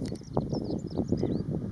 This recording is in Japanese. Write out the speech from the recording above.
よし。